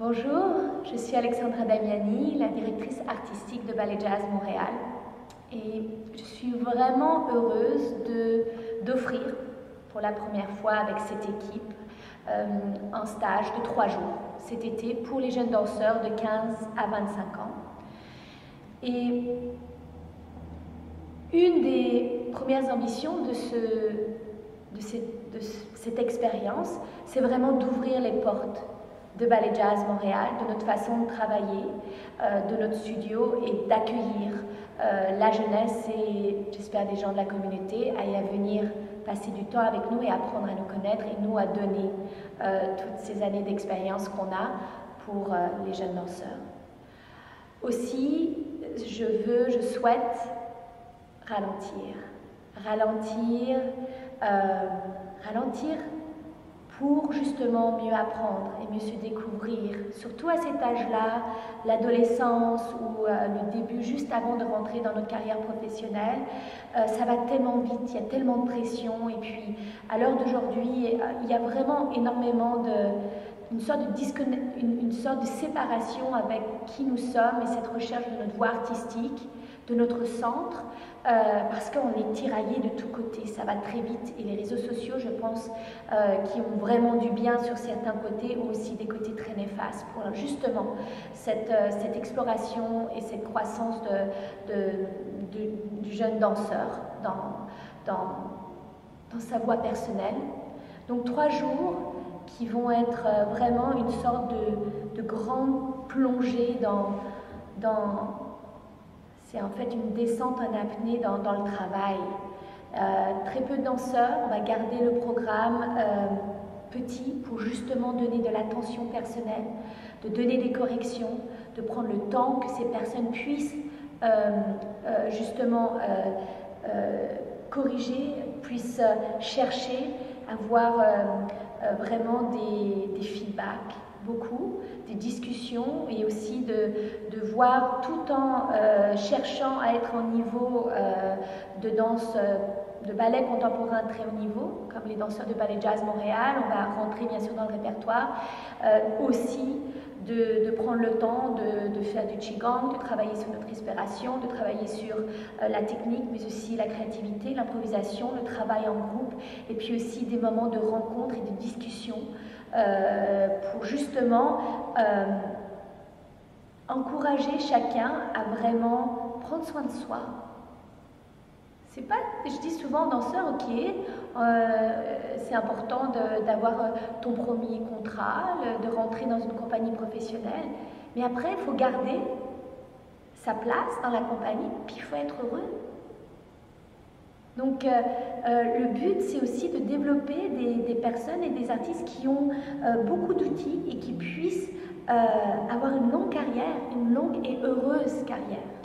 Bonjour, je suis Alexandra Damiani, la directrice artistique de Ballet Jazz Montréal. Et je suis vraiment heureuse d'offrir pour la première fois avec cette équipe euh, un stage de trois jours cet été pour les jeunes danseurs de 15 à 25 ans. Et une des premières ambitions de, ce, de, cette, de cette expérience, c'est vraiment d'ouvrir les portes de Ballet Jazz Montréal, de notre façon de travailler, euh, de notre studio et d'accueillir euh, la jeunesse et j'espère des gens de la communauté à y venir passer du temps avec nous et apprendre à nous connaître et nous à donner euh, toutes ces années d'expérience qu'on a pour les jeunes danseurs. Aussi, je veux, je souhaite ralentir, ralentir, ralentir pour justement mieux apprendre et mieux se découvrir. Surtout à cet âge-là, l'adolescence ou euh, le début juste avant de rentrer dans notre carrière professionnelle, euh, ça va tellement vite, il y a tellement de pression et puis à l'heure d'aujourd'hui, euh, il y a vraiment énormément de une sorte, de une, une sorte de séparation avec qui nous sommes et cette recherche de notre voie artistique, de notre centre, euh, parce qu'on est tiraillé de tous côtés, ça va très vite et les réseaux sociaux, je pense, euh, qui ont vraiment du bien sur certains côtés, ont aussi des côtés très néfastes pour justement cette, euh, exploration et cette croissance du jeune danseur dans, sa voie personnelle. Donc trois jours qui vont être vraiment une sorte de, de grande plongée dans c'est en fait une descente en apnée dans, le travail. Euh, très peu de danseurs, on va garder le programme euh, petit pour justement donner de l'attention personnelle, de donner des corrections, de prendre le temps que ces personnes puissent euh, justement corriger, puissent chercher, avoir vraiment des feedbacks beaucoup, des discussions et aussi de, de voir tout en euh, cherchant à être au niveau euh, de danse, euh, de ballet contemporain très haut niveau, comme les danseurs de ballet jazz Montréal. On va rentrer bien sûr dans le répertoire. aussi de, de, prendre le temps de, de, faire du qigong, de travailler sur notre respiration, de travailler sur la technique, mais aussi la créativité, l'improvisation, le travail en groupe, et puis aussi des moments de rencontre et de discussion pour justement euh, encourager chacun à vraiment prendre soin de soi. C'est pas, je dis souvent aux danseurs, ok, euh, c'est important d'avoir ton premier contrat, de rentrer dans une compagnie professionnelle, mais après, il faut garder sa place dans la compagnie, puis il faut être heureux. Donc euh, euh, le but, c'est aussi de développer des, personnes et des artistes qui ont euh, beaucoup d'outils et qui puissent avoir une longue carrière, une longue et heureuse carrière.